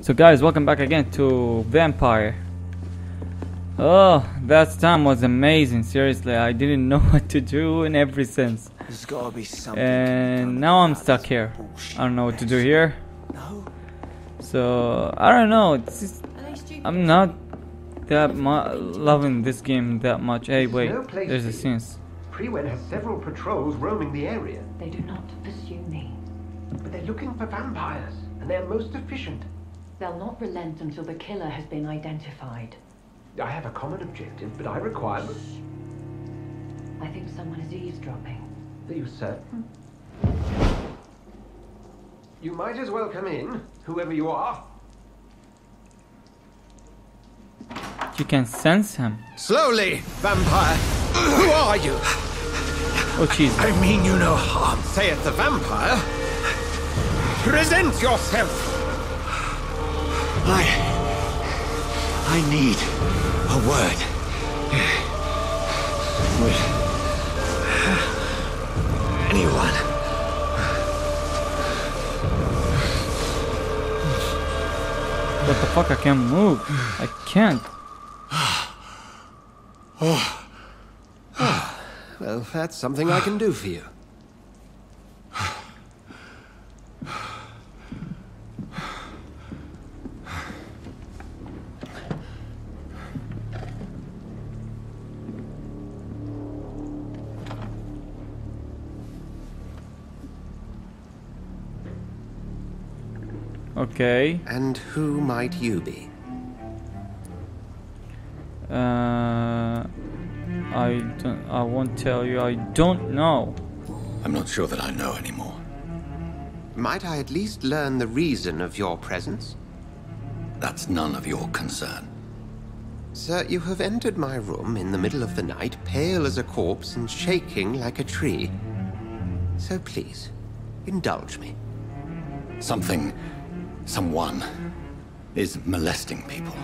So guys, welcome back again to Vampyr. Oh, that time was amazing. Seriously, I didn't know what to do in every sense. There's gotta be something. And now I'm stuck here. I don't know what to do here. No. So, I don't know. It's just, I'm not that mu- loving this game that much. Hey, wait. no place There's a for you. sense. Priwen has several patrols roaming the area, They do not pursue me. but they're looking for vampires, and they're most efficient. They'll not relent until the killer has been identified. I have a common objective, but I require. I think someone is eavesdropping. Are you certain? Hmm. You might as well come in, whoever you are. You can sense him. Slowly, vampire. Who are you? Oh, Jesus. I mean you no harm, saith the vampire. Present yourself. I. I need a word. With. anyone. What the fuck? I can't move. I can't. Well, that's something I can do for you. Okay. And who might you be? Uh, I don't. I won't tell you. I don't know. I'm not sure that I know anymore. Might I at least learn the reason of your presence? That's none of your concern. Sir, you have entered my room in the middle of the night, pale as a corpse and shaking like a tree. So please, indulge me. Something, someone, is molesting people.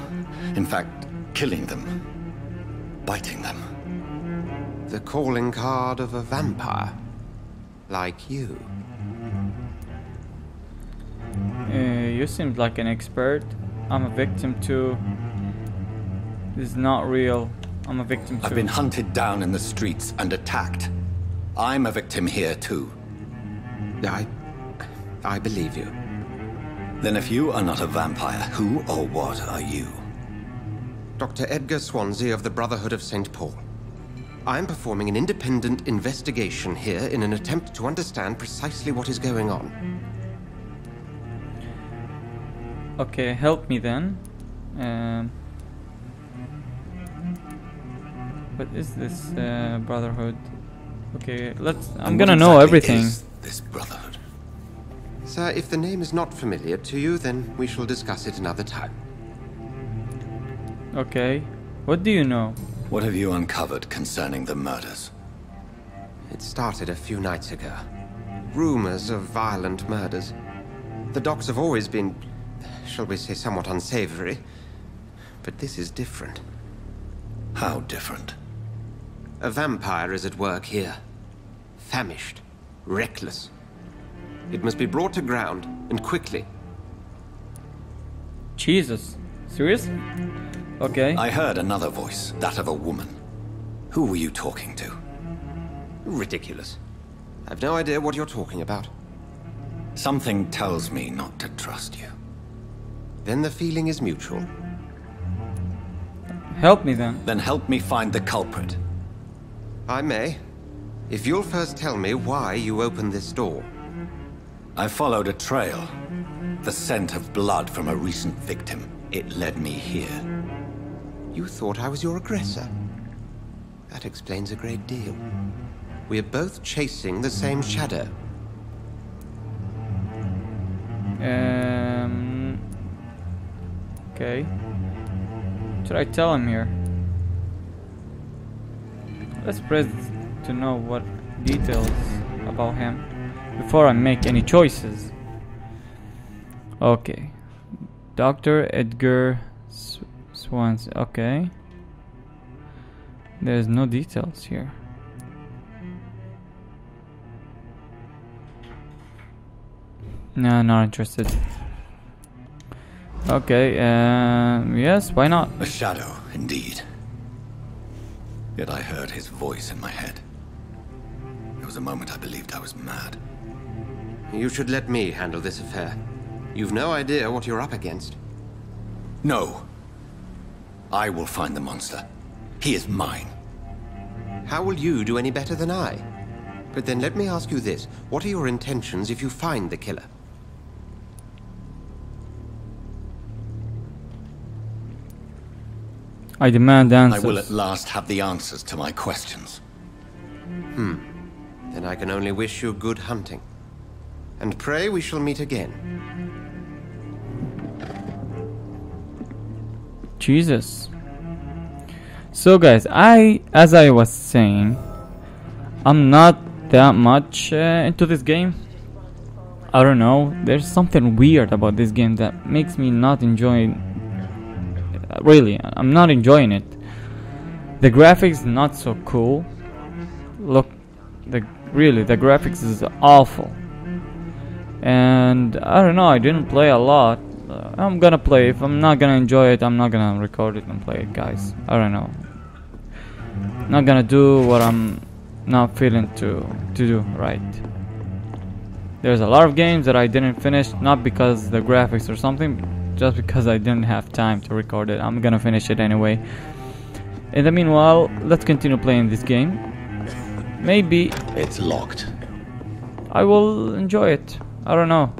In fact, killing them, biting them. The calling card of a vampire. Like you. Uh, you seem like an expert. I'm a victim too. This is not real. I'm a victim too. I've been hunted down in the streets and attacked. I'm a victim here too. I. I believe you. Then if you are not a vampire, who or what are you? Dr. Edgar Swansea of the Brotherhood of St. Paul. I'm performing an independent investigation here in an attempt to understand precisely what is going on. Okay, help me then. Um, what is this uh, brotherhood? Okay, let's. I'm And gonna know everything. is this brotherhood. Sir, if the name is not familiar to you, then we shall discuss it another time. Okay, what do you know? What have you uncovered concerning the murders? It started a few nights ago. Rumors of violent murders. The docks have always been, shall we say, somewhat unsavory. But this is different. How different? A vampire is at work here. Famished. Reckless. It must be brought to ground, and quickly. Jesus, seriously? Okay. I heard another voice, that of a woman. Who were you talking to? Ridiculous. I've no idea what you're talking about. Something tells me not to trust you. Then the feeling is mutual. Help me then. Then help me find the culprit. I may. If you'll first tell me why you opened this door. I followed a trail. The scent of blood from a recent victim. It led me here. You thought I was your aggressor. That explains a great deal. We're both chasing the same shadow. Um. Okay. What should I tell him here? Let's press to know what details about him before I make any choices. Okay. Dr. Edgar Sw- Swans. Okay. There's no details here. No, not interested. Okay, um, yes, why not? A shadow, indeed. Yet I heard his voice in my head. There was a moment I believed I was mad. You should let me handle this affair. You've no idea what you're up against. No. I will find the monster. He is mine. How will you do any better than I? But then let me ask you this. What are your intentions if you find the killer? I demand answers. I will at last have the answers to my questions. Hmm. Then I can only wish you good hunting. And pray we shall meet again. Jesus. So guys, I, as I was saying, I'm not that much uh, into this game. I don't know. There's something weird about this game that makes me not enjoy. uh, Really, I'm not enjoying it. The graphics not so cool. Look, the really the graphics is awful. And I don't know. I didn't play a lot. Uh, I'm gonna play. If I'm not gonna enjoy it, I'm not gonna record it and play it, guys. I don't know. Not gonna do what I'm not feeling to to do right. There's a lot of games that I didn't finish, not because the graphics or something, just because I didn't have time to record it. I'm gonna finish it anyway. In the meanwhile, let's continue playing this game. Maybe It's locked. I will enjoy it. I don't know.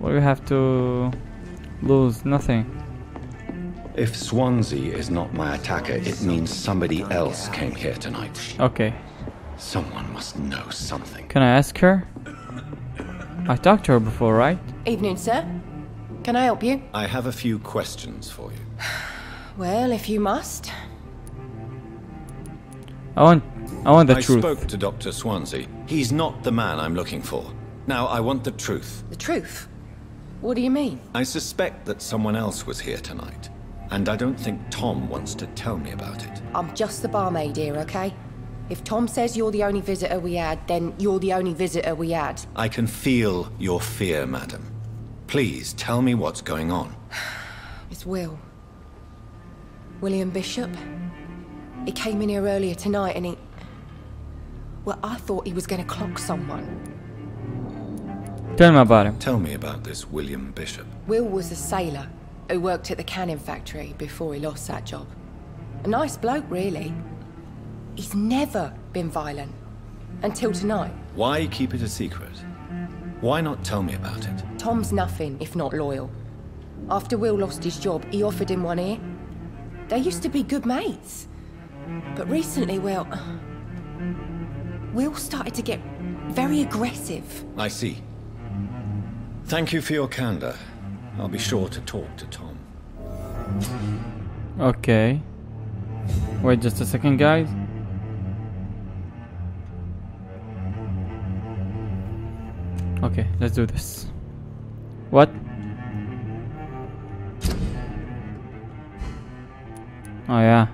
We have to lose nothing. If Swansea is not my attacker, it means somebody else came here tonight. Okay. Someone must know something. Can I ask her? I talked to her before, right? Evening, sir. Can I help you? I have a few questions for you. Well, if you must. I want I want the I truth. spoke to Dr. Swansea. He's not the man I'm looking for. Now, I want the truth. The truth? What do you mean? I suspect that someone else was here tonight. And I don't think Tom wants to tell me about it. I'm just the barmaid here, okay? If Tom says you're the only visitor we had, then you're the only visitor we had. I can feel your fear, madam. Please tell me what's going on. It's Will. William Bishop. He came in here earlier tonight and he. Well, I thought he was going to clock someone. Tell me about him. Tell me about this William Bishop. Will was a sailor who worked at the cannon factory before he lost that job. A nice bloke, really. He's never been violent. Until tonight. Why keep it a secret? Why not tell me about it? Tom's nothing if not loyal. After Will lost his job, he offered him one ear. They used to be good mates. But recently, well. Will started to get very aggressive. I see. Thank you for your candor. I'll be sure to talk to Tom. Okay. Wait just a second, guys. Okay, let's do this. What? Oh yeah.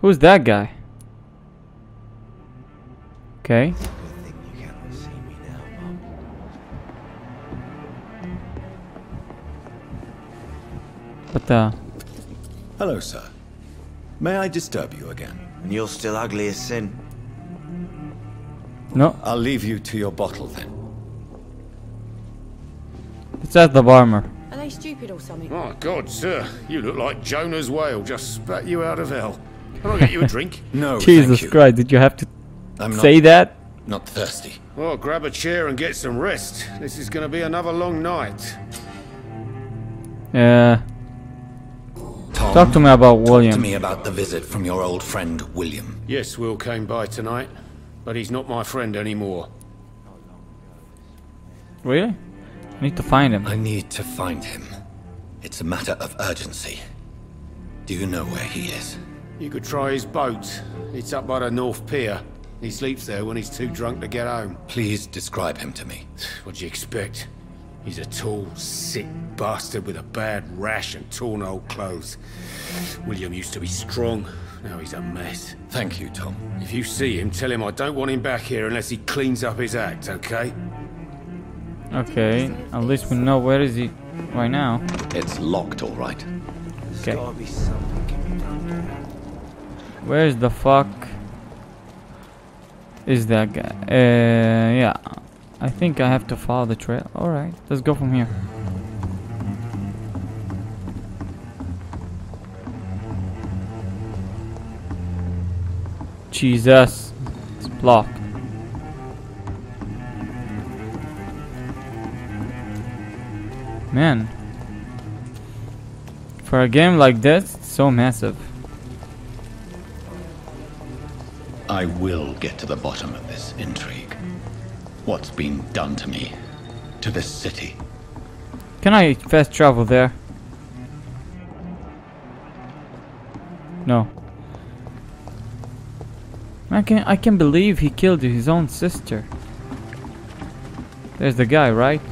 Who's that guy? Okay. What? Hello, sir. May I disturb you again? And you're still ugly as sin. No, I'll leave you to your bottle then. it's at the barmer. Are they stupid or something? My God, sir, you look like Jonah's whale just spat you out of hell. Can I get you a drink? No, Jesus thank you. Christ, did you have to I'm not, say that? not thirsty. Well, grab a chair and get some rest. This is going to be another long night. Yeah. Tom, Talk to me about William. Talk to me about the visit from your old friend William. Yes, Will came by tonight, but he's not my friend anymore. Really? I need to find him. I need to find him. It's a matter of urgency. Do you know where he is? You could try his boat. It's up by the North Pier. He sleeps there when he's too drunk to get home. Please describe him to me. What do you expect? He's a tall, sick bastard with a bad rash and torn old clothes. William used to be strong. Now he's a mess. Thank you, Tom. If you see him, tell him I don't want him back here unless he cleans up his act, okay? Okay, at least we know where is he right now. It's locked, all right. Okay. Gotta be something can be done there. Where's the fuck is that guy? Uh, yeah. I think I have to follow the trail. Alright, let's go from here. Jesus. It's blocked. Man. For a game like this, it's so massive. I will get to the bottom of this intrigue. What's been done to me? To this city? Can I fast travel there? No. I can I can believe he killed his own sister. There's the guy, right?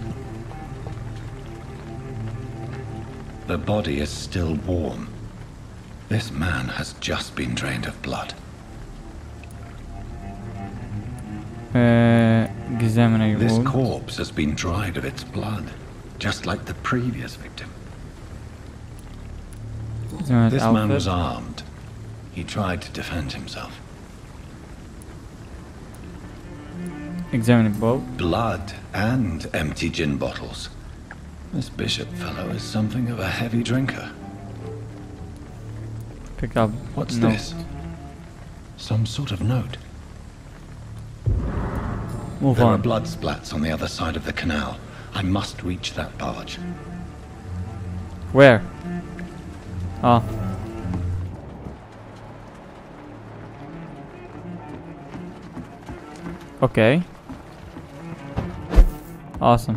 The body is still warm. This man has just been drained of blood. Uh, examine This corpse has been dried of its blood, just like the previous victim. Examine This man was armed. He tried to defend himself. Examine boat. Blood and empty gin bottles. This bishop fellow is something of a heavy drinker. Pick up. What's note. this? Some sort of note. Move There are blood splats on the other side of the canal. I must reach that barge. Where? Oh. Okay. Awesome.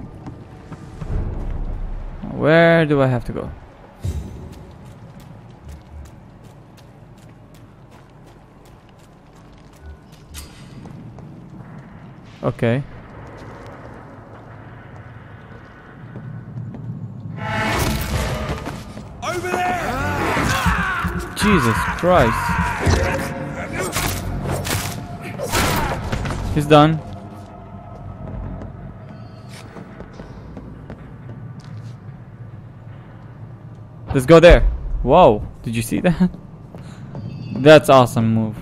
Where do I have to go? Okay. Over there! Jesus Christ. He's done. Let's go there. Whoa, did you see that? That's awesome move.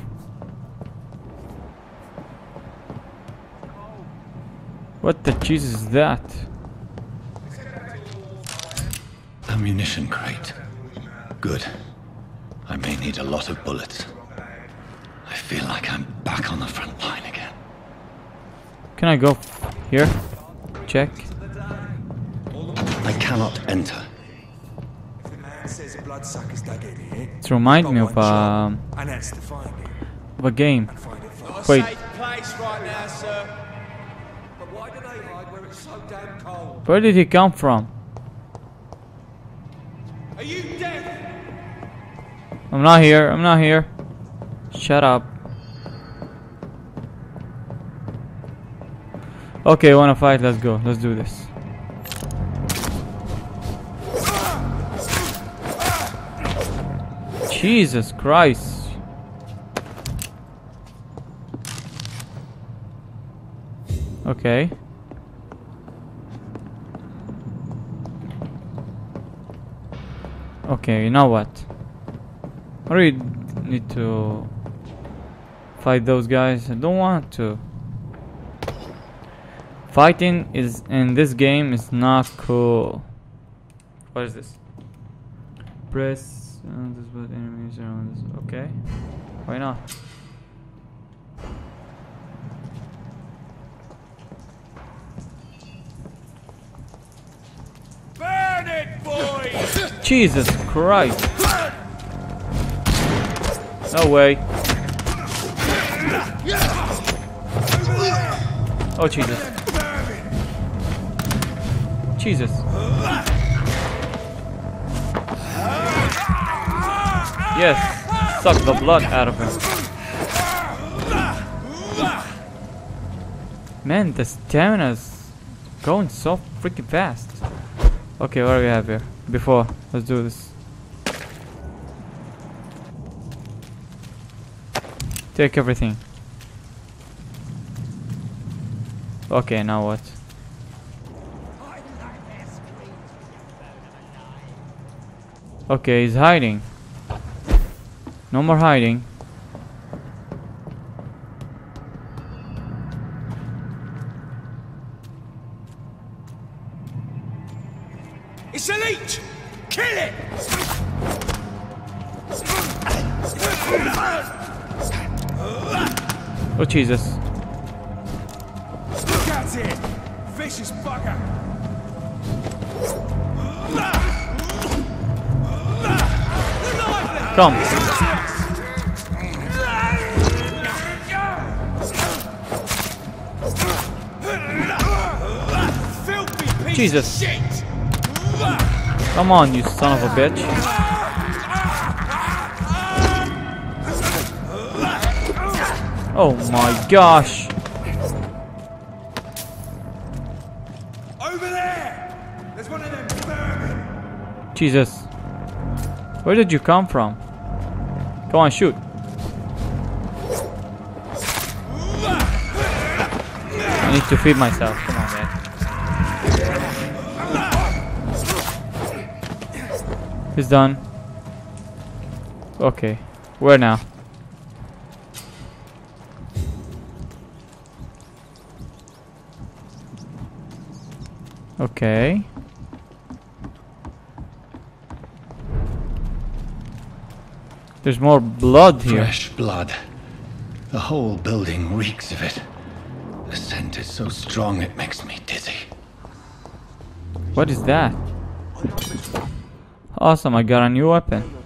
What the Jesus is that? Ammunition crate. Good. I may need a lot of bullets. I feel like I'm back on the front line again. Can I go here? Check. I cannot enter. The man says a bloodsucker's dug in here. It reminds me of one job, um and that's to find it. of a game. Find it fast. Wait, where did he come from? Are you deaf? I'm not here. I'm not here. Shut up. Okay, wanna fight? Let's go. Let's do this. Jesus Christ. Okay. Okay, you know what? I really need to fight those guys. I don't want to. Fighting is in this game is not cool. What is this? Press uh, this but enemies around this. Okay. Why not? Burn it, boys! Jesus Christ. No way. Oh Jesus. Jesus. Yes. Suck the blood out of him. Man, the stamina's going so freaking fast. Okay, what do we have here? before. Let's do this. Take everything. Okay, now what? Okay, he's hiding. No more hiding. Jesus. Look at it! Vicious bugger! Come. Jesus. Come on, you son of a bitch. Oh my gosh. Over there! There's one of them! Jesus. Where did you come from? Come on, shoot. I need to feed myself. Come on, man. He's done. Okay. Where now? Okay. There's more blood here. Fresh blood. The whole building reeks of it. The scent is so strong it makes me dizzy. What is that? Awesome, I got a new weapon.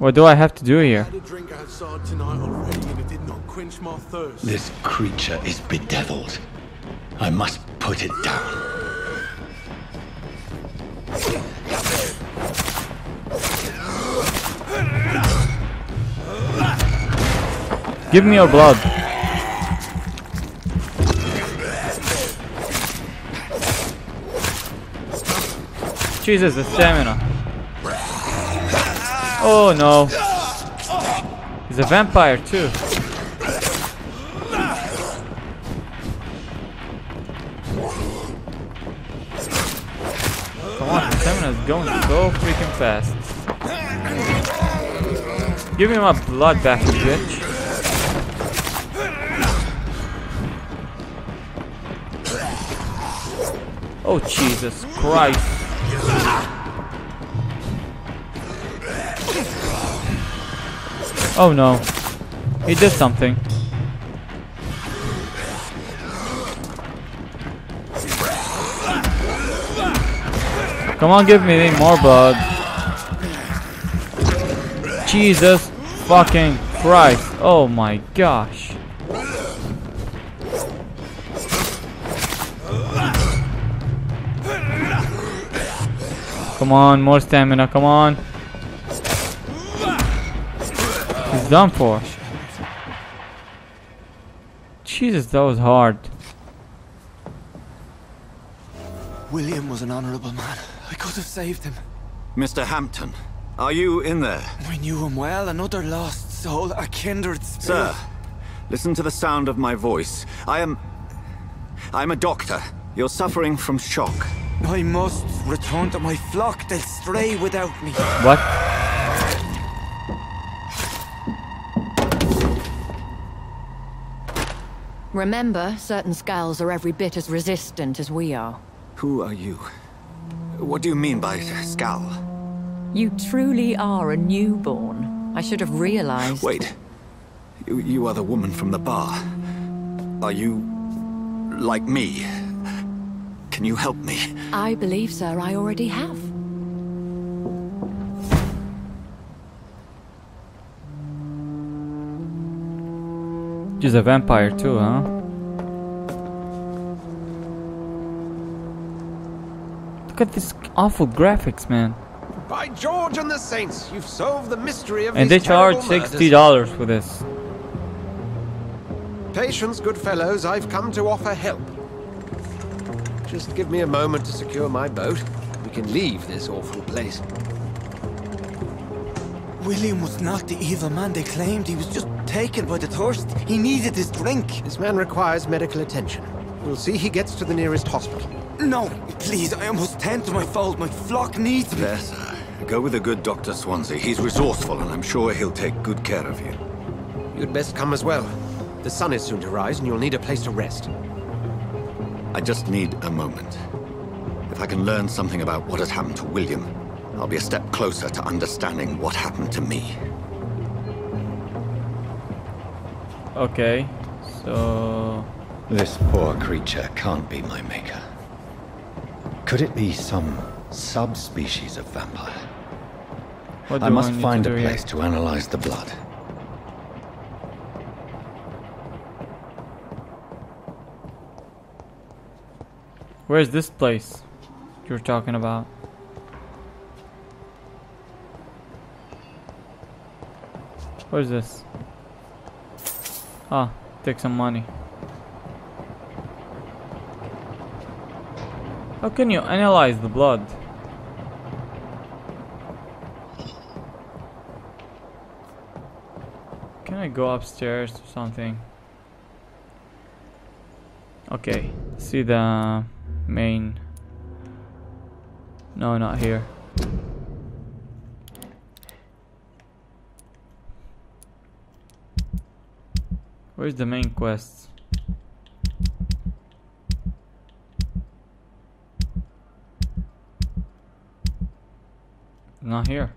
What do I have to do here? had a drink outside tonight already and it did not quench my thirst. This creature is bedeviled. I must put it down. Give me your blood. Jesus, the stamina. Oh no. He's a vampire too. Come on, stamina is going so freaking fast. Give me my blood back, you bitch. Oh Jesus Christ. Oh no. He did something. Come on, give me more blood. Jesus fucking Christ. Oh my gosh. Come on, more stamina, come on. Done for. Jesus, that was hard. William was an honourable man. I could have saved him. Mr. Hampton, are you in there? I knew him well, another lost soul, a kindred spirit. Sir, listen to the sound of my voice. I am... I'm a doctor. You're suffering from shock. I must return to my flock. They'll stray without me. What? Remember, certain Skals are every bit as resistant as we are. Who are you? What do you mean by Skal? You truly are a newborn. I should have realized. Wait. You, you are the woman from the bar. Are you... like me? Can you help me? I believe, sir, I already have. She's a vampire too, huh? Look at this awful graphics, man. By George and the Saints, you've solved the mystery of And they charge sixty dollars for this. Patience, good fellows, I've come to offer help. Just give me a moment to secure my boat. We can leave this awful place. William was not the evil man they claimed. He was just taken by the thirst. He needed his drink. This man requires medical attention. We'll see he gets to the nearest hospital. No, please, I almost tend to my fault. My flock needs me. Yes, go with the good Dr. Swansea. He's resourceful, and I'm sure he'll take good care of you. You'd best come as well. The sun is soon to rise, and you'll need a place to rest. I just need a moment. If I can learn something about what has happened to William, I'll be a step closer to understanding what happened to me. Okay, so This poor creature can't be my maker. Could it be some subspecies of vampire? I must need find a here? place to analyze the blood. Where's this place you're talking about? What is this? Ah, take some money. How can you analyze the blood? Can I go upstairs or something? Okay, see the main. No, not here. Where's the main quest? Not here.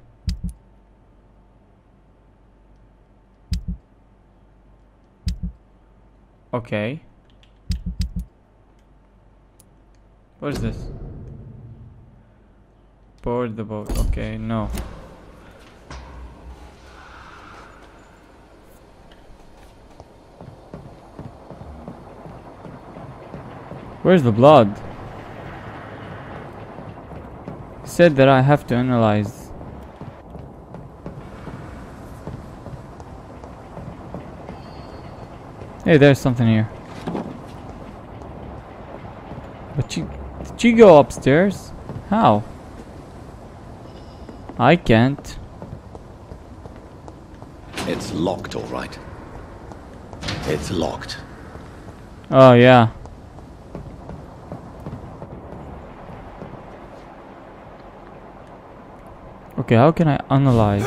Okay. What is this? Board the boat. Okay, no. Where's the blood? Said that I have to analyze. Hey, there's something here. But she did she go upstairs? How? I can't. It's locked, all right. It's locked. Oh yeah. Okay, how can I analyze?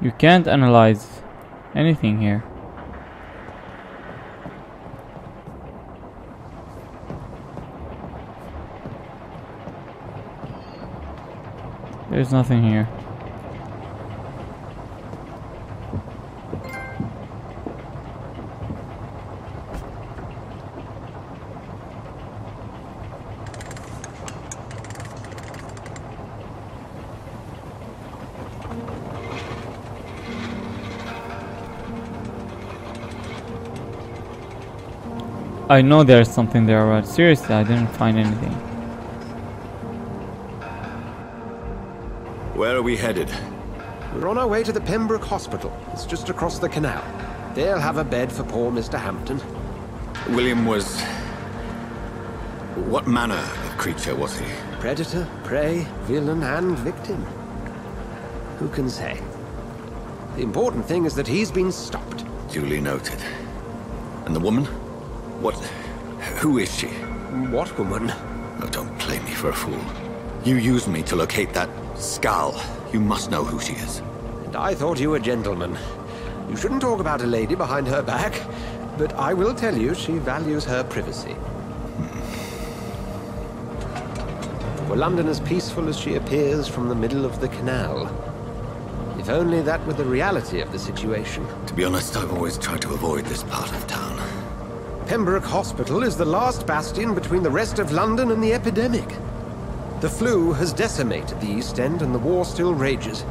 You can't analyze anything here. There's nothing here. I know there's something there, but seriously, I didn't find anything. Where are we headed? We're on our way to the Pembroke Hospital. It's just across the canal. They'll have a bed for poor Mr. Hampton. William was... What manner of creature was he? Predator, prey, villain, and victim. Who can say? The important thing is that he's been stopped. Duly noted. And the woman? What... Who is she? What woman? Oh, don't play me for a fool. You used me to locate that Skal. You must know who she is. And I thought you a gentleman. You shouldn't talk about a lady behind her back, but I will tell you she values her privacy. Hmm. Were London as peaceful as she appears from the middle of the canal? If only that were the reality of the situation. To be honest, I've always tried to avoid this part of town. Pembroke Hospital is the last bastion between the rest of London and the epidemic. The flu has decimated the East End and the war still rages.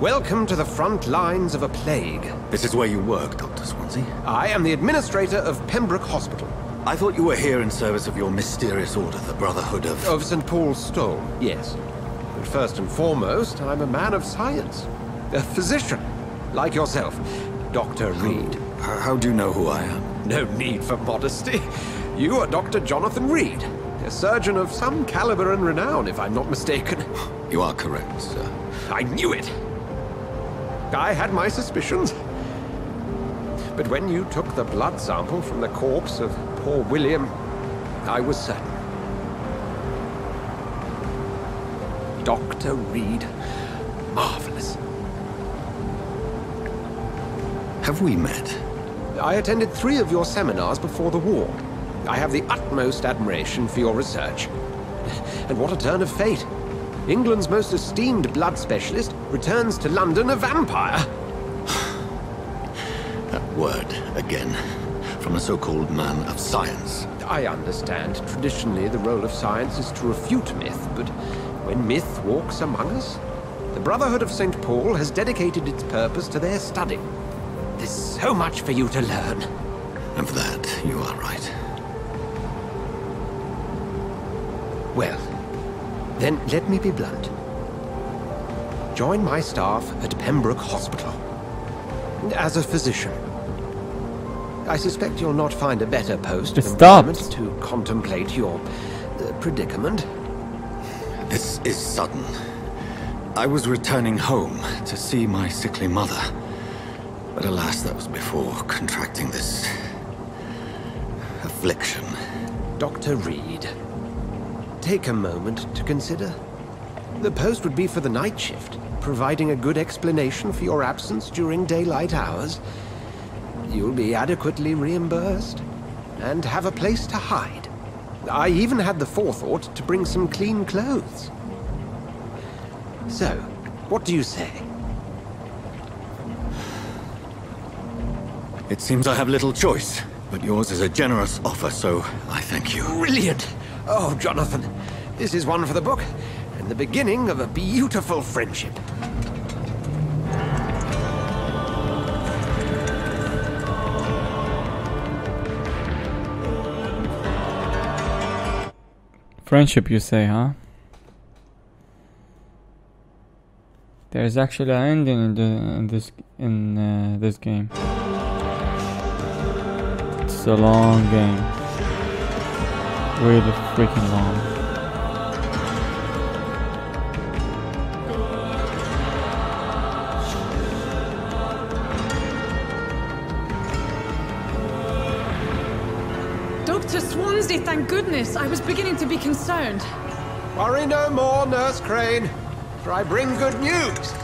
Welcome to the front lines of a plague. This is where you work, Dr. Swansea? I am the administrator of Pembroke Hospital. I thought you were here in service of your mysterious order, the Brotherhood of... Of St. Paul's Stone, yes. But first and foremost, I'm a man of science. A physician, like yourself, Dr. Reid. How, how do you know who I am? No need for modesty. You are Dr. Jonathan Reid, a surgeon of some caliber and renown, if I'm not mistaken. You are correct, sir. I knew it! I had my suspicions. But when you took the blood sample from the corpse of poor William, I was certain. Dr. Reid. Marvelous. Have we met? I attended three of your seminars before the war. I have the utmost admiration for your research. And what a turn of fate. England's most esteemed blood specialist returns to London a vampire. That word, again. From a so-called man of science. I understand. Traditionally, the role of science is to refute myth, but when myth walks among us, the Brotherhood of St. Paul has dedicated its purpose to their study. There's so much for you to learn. And for that, you are right. Well, then let me be blunt. Join my staff at Pembroke Hospital. As a physician. I suspect you'll not find a better post It and stopped. to contemplate your uh, predicament. This is sudden. I was returning home to see my sickly mother. But alas, that was before contracting this... affliction. Dr. Reid, take a moment to consider. The post would be for the night shift, providing a good explanation for your absence during daylight hours. You'll be adequately reimbursed and have a place to hide. I even had the forethought to bring some clean clothes. So, what do you say? It seems I have little choice, but yours is a generous offer, so I thank you. Brilliant! Oh, Jonathan, this is one for the book, and the beginning of a beautiful friendship. Friendship, you say, huh? There's actually an ending in, the, in this in uh, this game. It's a long game, really freaking long. Dr. Swansea, thank goodness. I was beginning to be concerned. Worry no more, Nurse Crane, for I bring good news.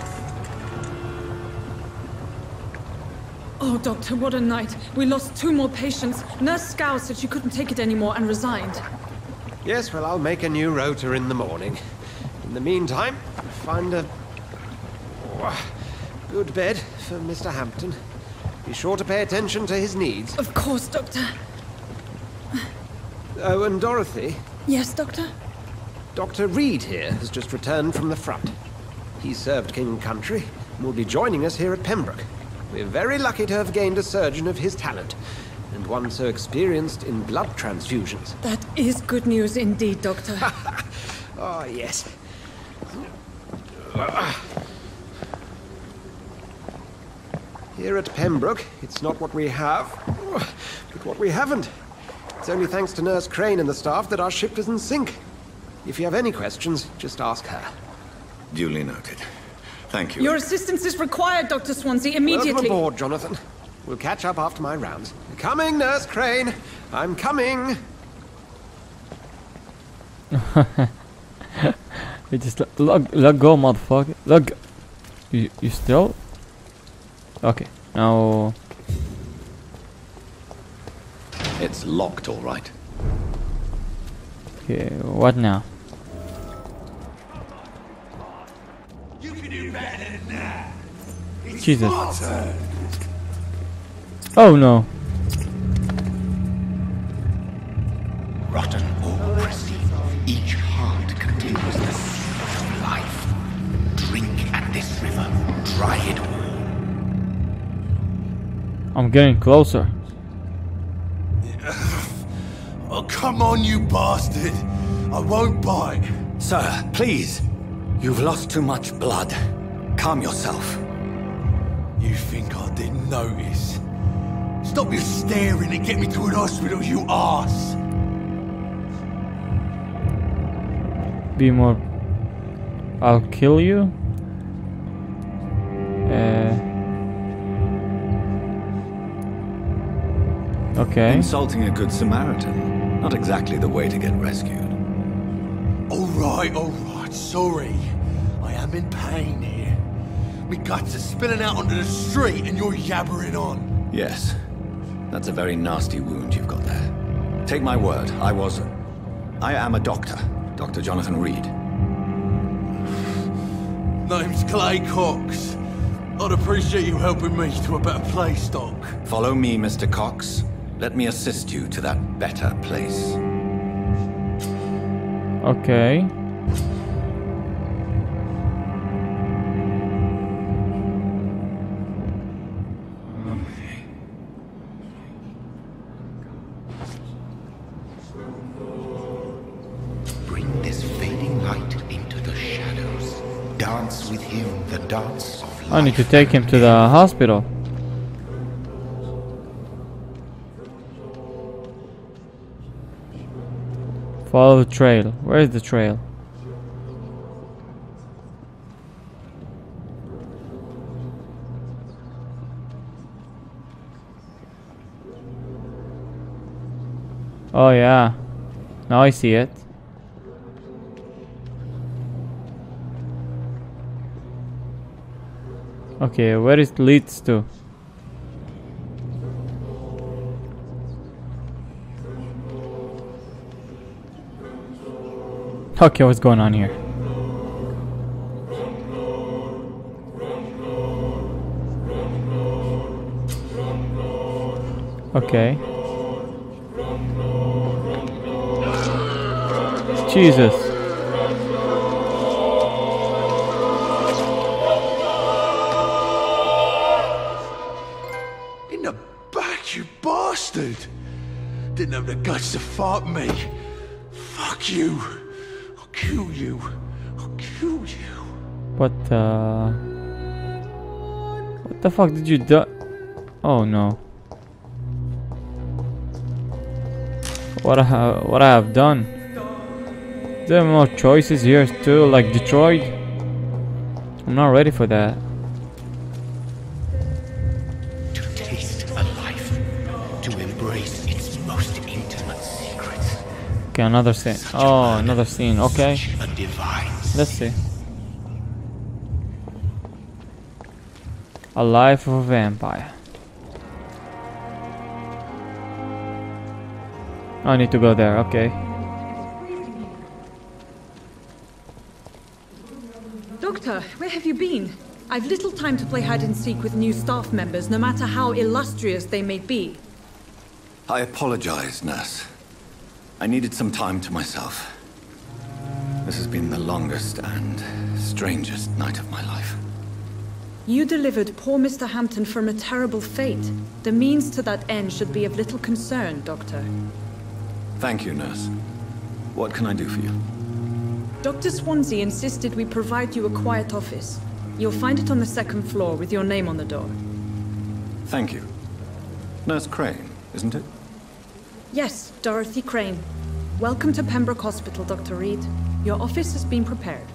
Oh, Doctor, what a night. We lost two more patients. Nurse Scow said she couldn't take it anymore and resigned. Yes, well, I'll make a new rota in the morning. In the meantime, find a oh, good bed for Mr. Hampton. Be sure to pay attention to his needs. Of course, Doctor. Oh, and Dorothy, Yes, Doctor? Dr. Reid here has just returned from the front. He served King Country and will be joining us here at Pembroke. We're very lucky to have gained a surgeon of his talent, and one so experienced in blood transfusions. That is good news indeed, Doctor. Oh, yes. Here at Pembroke, it's not what we have, but what we haven't. It's only thanks to Nurse Crane and the staff that our ship doesn't sink. If you have any questions, just ask her. Duly noted. Thank you. Your assistance is required, Dr. Swansea, immediately. Welcome immediately. aboard, Jonathan. We'll catch up after my rounds. Coming, Nurse Crane. I'm coming. You just let, let, let go, motherfucker. Let go. You, you still? Okay. Now. It's locked, all right. Okay, what now? Jesus. Oh no. Rotten or pristine, each heart contains the seed of life. Drink at this river, try it all. I'm getting closer. Oh, come on, you bastard. I won't bite. Sir, please. You've lost too much blood. Calm yourself. You think I didn't notice? Stop your staring and get me to an hospital, you ass! Be more... I'll kill you? Uh... Okay. Insulting a good Samaritan. Not exactly the way to get rescued. Alright, alright, sorry. I am in pain here. Me guts are spilling out onto the street and you're yabbering on. Yes. That's a very nasty wound you've got there. Take my word, I was... I am a doctor. Dr. Jonathan Reid. Name's Clay Cox. I'd appreciate you helping me to a better place, Doc. Follow me, Mr. Cox. Let me assist you to that better place. Okay. I need to take him to the hospital. Follow the trail. Where is the trail? Oh yeah. Now I see it. Okay, where it leads to? Okay, what's going on here? Okay. Jesus. Bastard! Didn't have the guts to fight me. Fuck you. I'll kill you. I'll kill you. What the? What the fuck did you do? Oh no. What I ha what I have done? There are more choices here too, like Detroit. I'm not ready for that. Okay, another scene. Oh, another scene. Okay. A divine Let's see. A life of a vampire. I need to go there. Okay. Doctor, where have you been? I've little time to play hide and seek with new staff members, no matter how illustrious they may be. I apologize, nurse. I needed some time to myself. This has been the longest and strangest night of my life. You delivered poor Mr. Hampton from a terrible fate. The means to that end should be of little concern, Doctor. Thank you, nurse. What can I do for you? Dr. Swansea insisted we provide you a quiet office. You'll find it on the second floor with your name on the door. Thank you. Nurse Crane, isn't it? Yes, Dorothy Crane. Welcome to Pembroke Hospital, Dr. Reid. Your office has been prepared.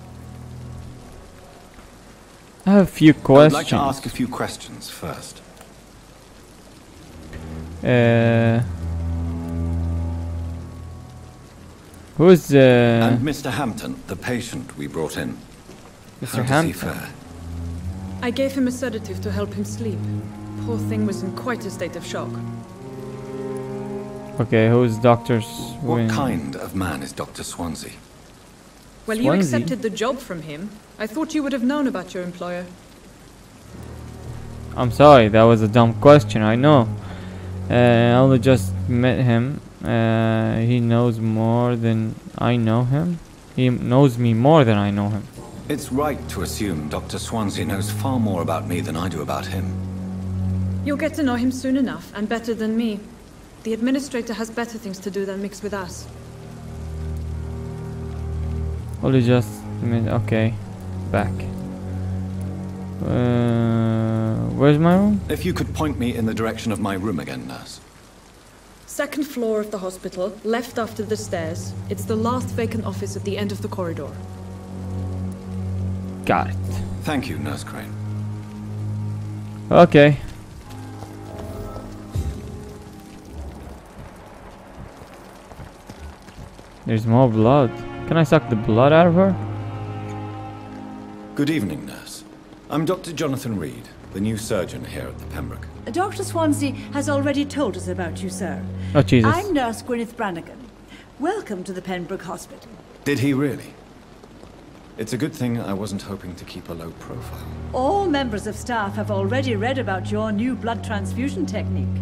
I have a few questions. I would questions. like to ask a few questions first. Uh, who's uh, And Mr. Hampton, the patient we brought in. Mr. How does he Hampton? fare? I gave him a sedative to help him sleep. Poor thing was in quite a state of shock. Okay, who's Dr. doctors? What kind of man is Dr. Swansea? Well, you accepted the job from him. I thought you would have known about your employer. I'm sorry, that was a dumb question. I know. Uh, I only just met him. Uh, he knows more than I know him. He knows me more than I know him. It's right to assume Dr. Swansea knows far more about me than I do about him. You'll get to know him soon enough, and better than me. The administrator has better things to do than mix with us. Only just met. Okay, back. Uh, where's my room? If you could point me in the direction of my room again, nurse. Second floor of the hospital, left after the stairs. It's the last vacant office at the end of the corridor. Got it. Thank you, Nurse Crane. Okay. There's more blood. Can I suck the blood out of her? Good evening, nurse. I'm Dr. Jonathan Reid, the new surgeon here at the Pembroke. Dr. Swansea has already told us about you, sir. Oh, Jesus. I'm Nurse Gwyneth Brannigan. Welcome to the Pembroke Hospital. Did he really? It's a good thing I wasn't hoping to keep a low profile. All members of staff have already read about your new blood transfusion technique.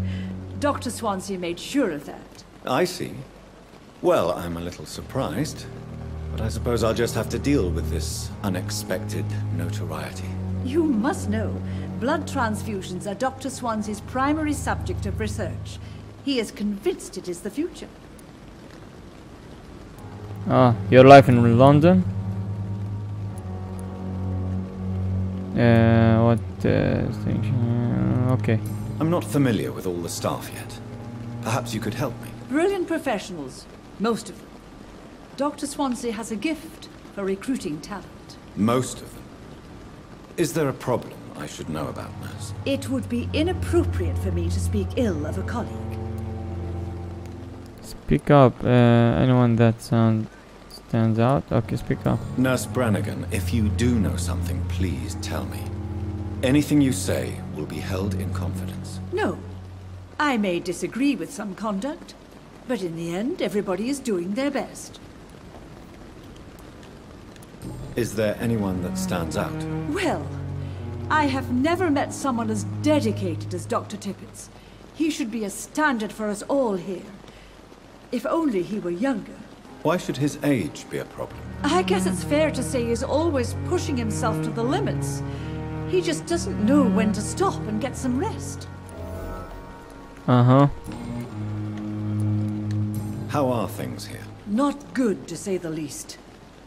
Dr. Swansea made sure of that. I see. Well, I'm a little surprised, but I suppose I'll just have to deal with this unexpected notoriety. You must know, blood transfusions are Dr. Swansea's primary subject of research. He is convinced it is the future. Ah, your life in London? Uh, what uh, station? Okay. I'm not familiar with all the staff yet. Perhaps you could help me. Brilliant professionals, most of them. Dr. Swansea has a gift for recruiting talent. Most of them. Is there a problem I should know about, nurse? It would be inappropriate for me to speak ill of a colleague. Speak up. Uh, anyone that sound stands out? Okay, speak up. Nurse Brannigan, if you do know something, please tell me. Anything you say will be held in confidence. No. I may disagree with some conduct, but in the end, everybody is doing their best. Is there anyone that stands out? Well, I have never met someone as dedicated as Dr. Tippett's. He should be a standard for us all here. If only he were younger. Why should his age be a problem? I guess it's fair to say he's always pushing himself to the limits. He just doesn't know when to stop and get some rest. Uh huh. How are things here? Not good, to say the least.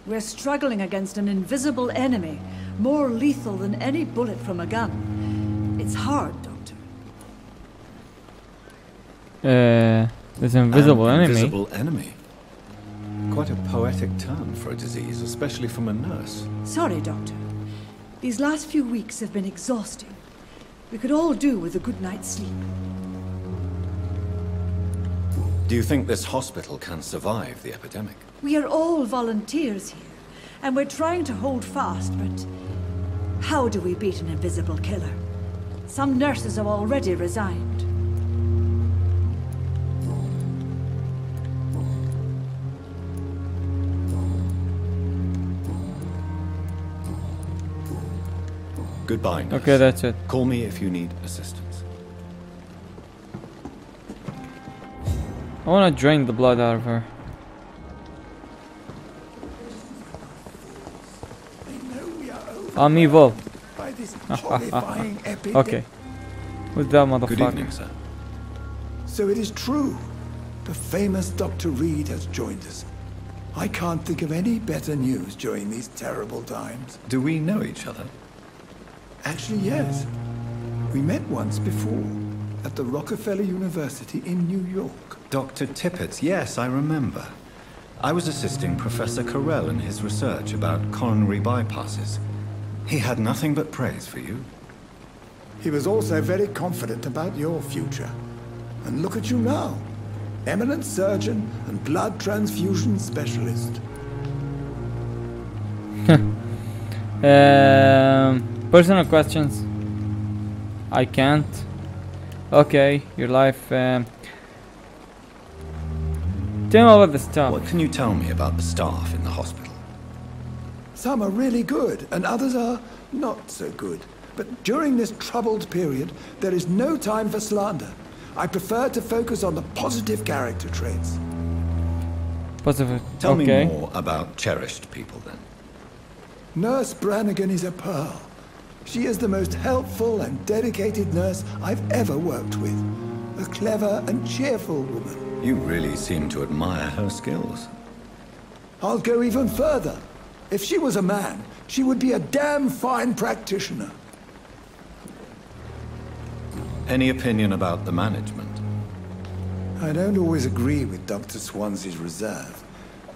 We're struggling against an invisible enemy, more lethal than any bullet from a gun. It's hard, Doctor. Uh, this invisible An enemy. Invisible enemy. Quite a poetic term for a disease, especially from a nurse. Sorry, Doctor. These last few weeks have been exhausting. We could all do with a good night's sleep. Do you think this hospital can survive the epidemic? We are all volunteers here, and we're trying to hold fast, but how do we beat an invisible killer? Some nurses have already resigned. Goodbye. Nurse. Okay, that's it. Call me if you need assistance. I want to drain the blood out of her. I'm evil. By this horrifying epidemic. okay. Who's that motherfucker? Good evening, sir. So it is true. The famous Dr. Reid has joined us. I can't think of any better news during these terrible times. Do we know each other? Actually, yes. We met once before at the Rockefeller University in New York. Dr. Tippett, yes, I remember. I was assisting Professor Carrel in his research about coronary bypasses. He had nothing but praise for you. He was also very confident about your future. And look at you now. Eminent surgeon and blood transfusion specialist. Um, personal questions. I can't. Okay, your life. Um, tell me about the stuff. What can you tell me about the staff in the hospital? Some are really good, and others are not so good. But during this troubled period, there is no time for slander. I prefer to focus on the positive character traits. Positive. Tell okay. me more about cherished people then. Nurse Brannigan is a pearl. She is the most helpful and dedicated nurse I've ever worked with. A clever and cheerful woman. You really seem to admire her skills. I'll go even further. If she was a man, she would be a damn fine practitioner. Any opinion about the management? I don't always agree with Dr. Swansea's reserve,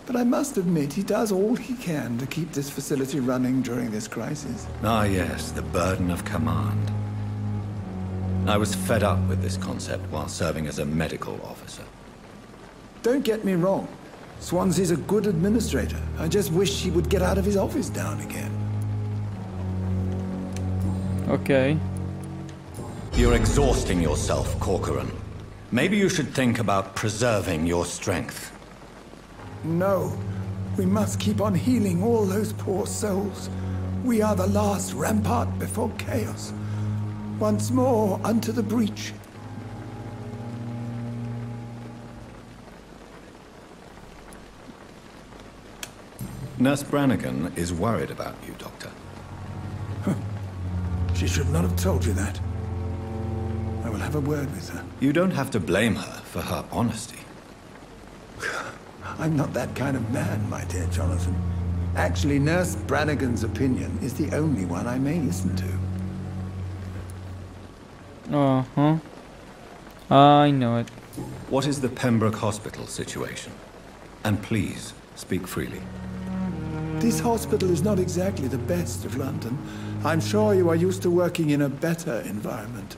but I must admit he does all he can to keep this facility running during this crisis. Ah, yes, the burden of command. I was fed up with this concept while serving as a medical officer. Don't get me wrong. Swansea's a good administrator. I just wish he would get out of his office down again. Okay. You're exhausting yourself, Corcoran. Maybe you should think about preserving your strength. No. We must keep on healing all those poor souls. We are the last rampart before chaos. Once more unto the breach. Nurse Brannigan is worried about you, Doctor. She should not have told you that. I will have a word with her. You don't have to blame her for her honesty. I'm not that kind of man, my dear Jonathan. Actually, Nurse Brannigan's opinion is the only one I may listen to. Uh-huh. I know it. What is the Pembroke Hospital situation? And please, speak freely. This hospital is not exactly the best of London. I'm sure you are used to working in a better environment.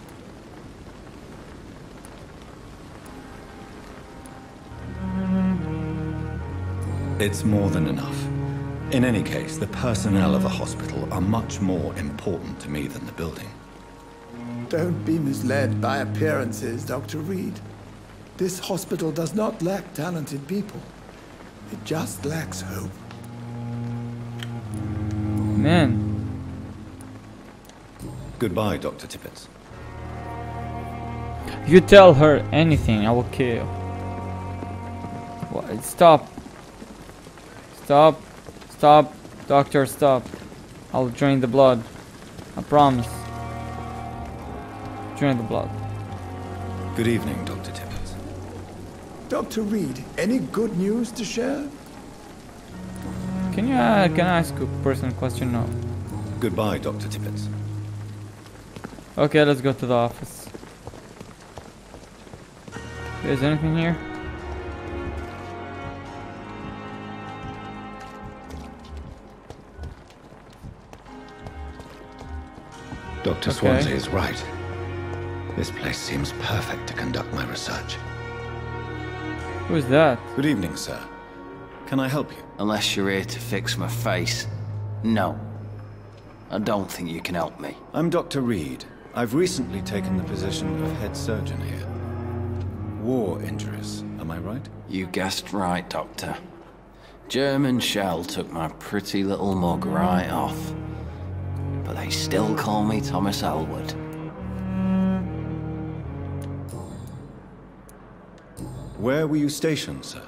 It's more than enough. In any case, the personnel of a hospital are much more important to me than the building. Don't be misled by appearances, Dr. Reid. This hospital does not lack talented people. It just lacks hope. Man. Goodbye, Dr. Tippett. You tell her anything, I will kill. What? Stop. Stop. Stop. Doctor, stop. I'll drain the blood. I promise. Drain the blood. Good evening, Dr. Tippett. Dr. Reid, any good news to share? Can you uh, can I ask a personal question now? Goodbye, Dr. Tippett. Okay, let's go to the office. Is anything here? Dr. Okay. Swansea is right. This place seems perfect to conduct my research. Who's that? Good evening, sir. Can I help you? Unless you're here to fix my face. No. I don't think you can help me. I'm Dr. Reid. I've recently taken the position of head surgeon here. War injuries, am I right? You guessed right, Doctor. German shell took my pretty little mug right off. But they still call me Thomas Elwood. Where were you stationed, sir?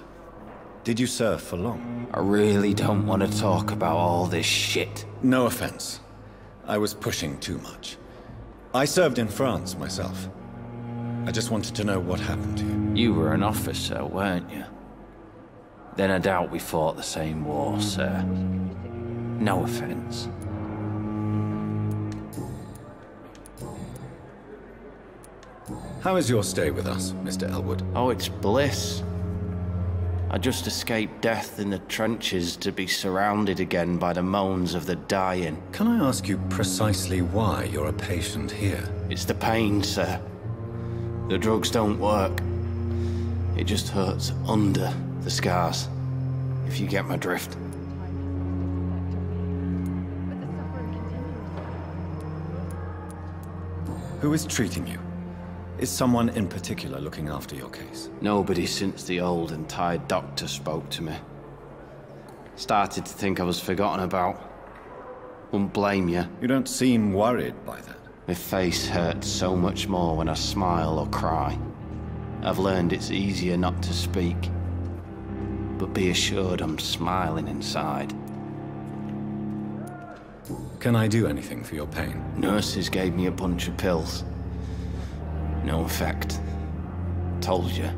Did you serve for long? I really don't want to talk about all this shit. No offense. I was pushing too much. I served in France myself. I just wanted to know what happened to you. You were an officer, weren't you? Then I doubt we fought the same war, sir. No offense. How is your stay with us, Mr. Elwood? Oh, it's bliss. I just escaped death in the trenches to be surrounded again by the moans of the dying. Can I ask you precisely why you're a patient here? It's the pain, sir. The drugs don't work. It just hurts under the scars, if you get my drift. Who is treating you? Is someone in particular looking after your case? Nobody since the old and tired doctor spoke to me. Started to think I was forgotten about. Wouldn't blame you. You don't seem worried by that. My face hurts so much more when I smile or cry. I've learned it's easier not to speak. But be assured I'm smiling inside. Can I do anything for your pain? Nurses gave me a bunch of pills. No effect. Told you.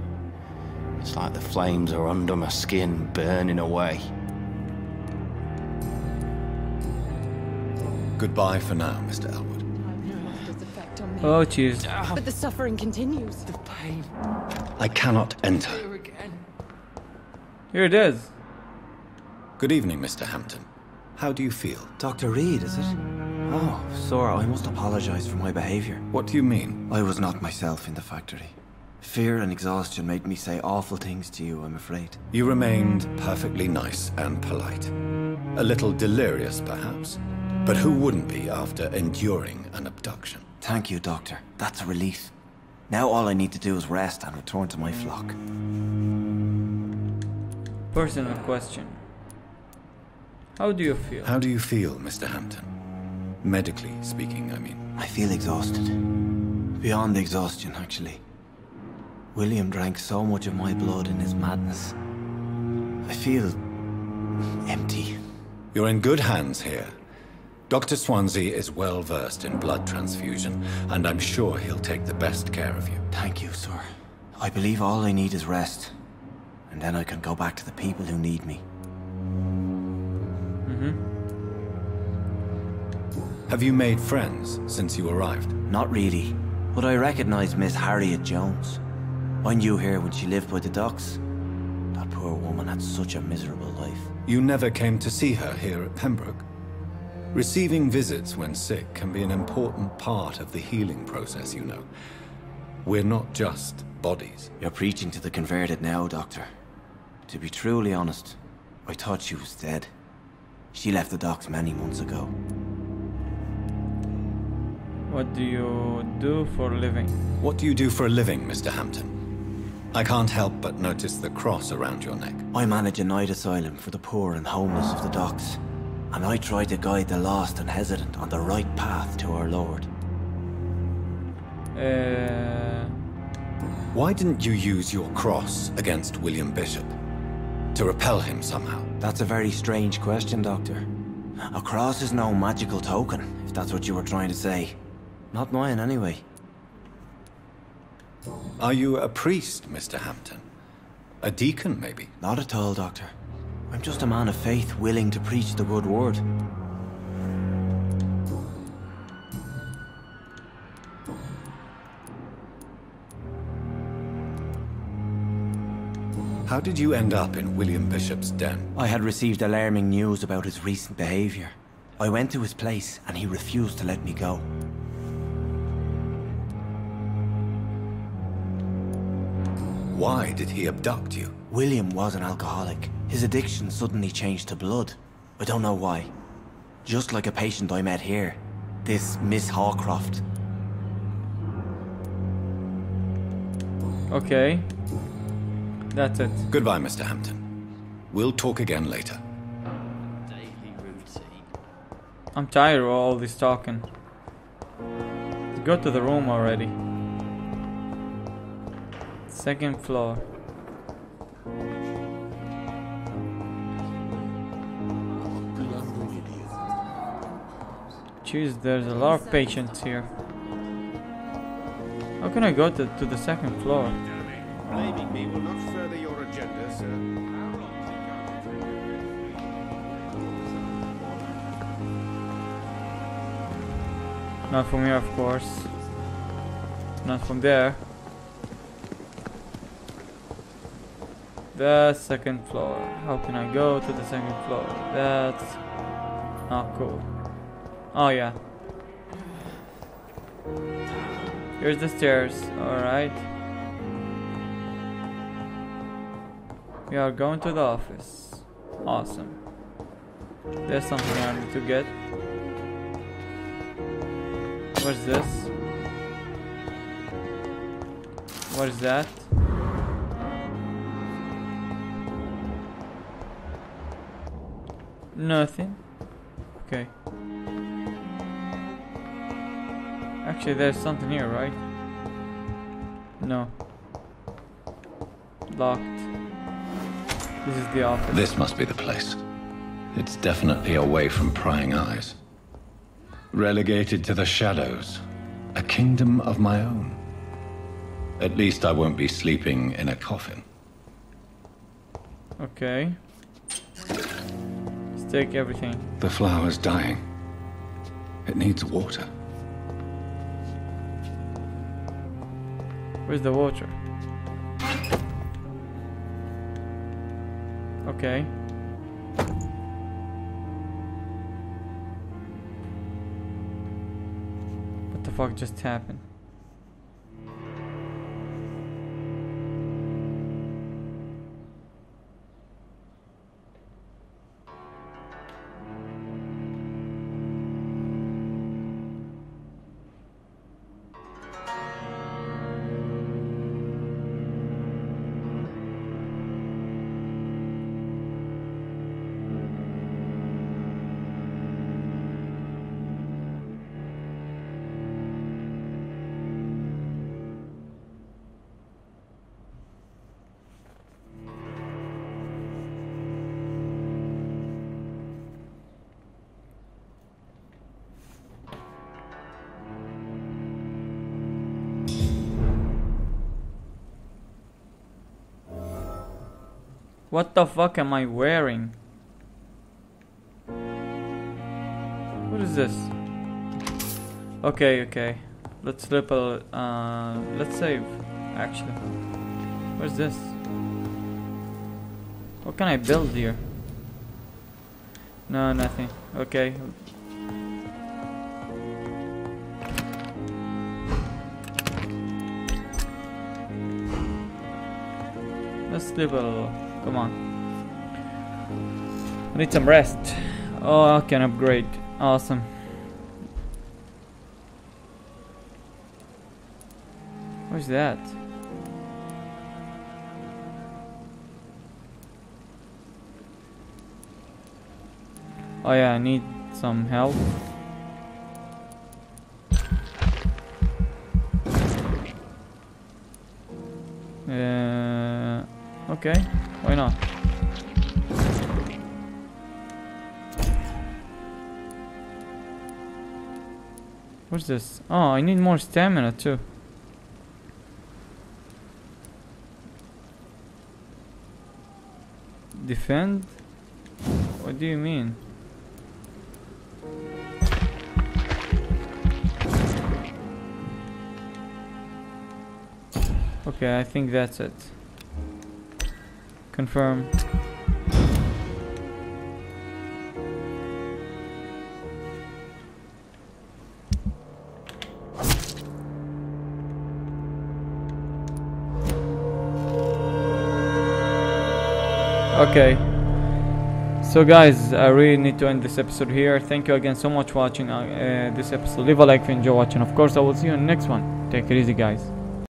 It's like the flames are under my skin, burning away. Goodbye for now, Mr. Elwood. Does affect on me. Oh, jeez. But the suffering continues. The pain. I cannot enter. Here it is. Good evening, Mr. Hampton. How do you feel? Dr. Reid, is it? Oh, sir, I must apologize for my behavior. What do you mean? I was not myself in the factory. Fear and exhaustion made me say awful things to you, I'm afraid. You remained perfectly nice and polite. A little delirious, perhaps. But who wouldn't be after enduring an abduction? Thank you, Doctor. That's a relief. Now all I need to do is rest and return to my flock. Personal question. How do you feel? How do you feel, Mr. Hampton? Medically speaking, I mean. I feel exhausted. Beyond exhaustion, actually. William drank so much of my blood in his madness. I feel... empty. You're in good hands here. Dr. Swansea is well versed in blood transfusion, and I'm sure he'll take the best care of you. Thank you, sir. I believe all I need is rest. And then I can go back to the people who need me. Mm-hmm. Have you made friends since you arrived? Not really, but I recognize Miss Harriet Jones. I knew her when she lived by the docks. That poor woman had such a miserable life. You never came to see her here at Pembroke? Receiving visits when sick can be an important part of the healing process, you know. We're not just bodies. You're preaching to the converted now, Doctor. To be truly honest, I thought she was dead. She left the docks many months ago. What do you do for a living? What do you do for a living, Mr. Hampton? I can't help but notice the cross around your neck. I manage a night asylum for the poor and homeless of the docks. And I try to guide the lost and hesitant on the right path to our Lord. Uh... Why didn't you use your cross against William Bishop? To repel him somehow? That's a very strange question, Doctor. A cross is no magical token, if that's what you were trying to say. Not mine, anyway. Are you a priest, Mr. Hampton? A deacon, maybe? Not at all, Doctor. I'm just a man of faith willing to preach the good word. How did you end up in William Bishop's den? I had received alarming news about his recent behavior. I went to his place and he refused to let me go. Why did he abduct you? William was an alcoholic. His addiction suddenly changed to blood. I don't know why. Just like a patient I met here. This Miss Hawcroft. Okay. That's it. Goodbye, Mr. Hampton. We'll talk again later. I'm tired of all this talking. Let's go to the room already. Second floor. Jeez, there's a lot of patients here. How can I go to, to the second floor? Blaming me will not further your agenda, sir. Not from here, of course. Not from there. The second floor. How can I go to the second floor? That's not cool. Oh yeah. Here's the stairs. Alright. We are going to the office. Awesome. There's something I need to get. What's this? What is that? Nothing. Okay. Actually, there's something here, right? No. Locked. This is the office. This must be the place. It's definitely away from prying eyes. Relegated to the shadows. A kingdom of my own. At least I won't be sleeping in a coffin. Okay. Take everything. The flower's dying. It needs water. Where's the water? Okay. What the fuck just happened? What the fuck am I wearing? What is this? Okay, okay. Let's flip a. Uh, let's save. Actually, where's this? What can I build here? No, nothing. Okay. Let's sleep a little. Come on. I need some rest. Oh, I can upgrade. Awesome. What's that? Oh yeah, I need some help. What's this? Oh, I need more stamina too. Defend? What do you mean? Okay, I think that's it. Confirm. Okay. So guys, I really need to end this episode here. Thank you again so much for watching uh, uh, this episode. Leave a like if you enjoy watching. Of course, I will see you in the next one. Take it easy, guys.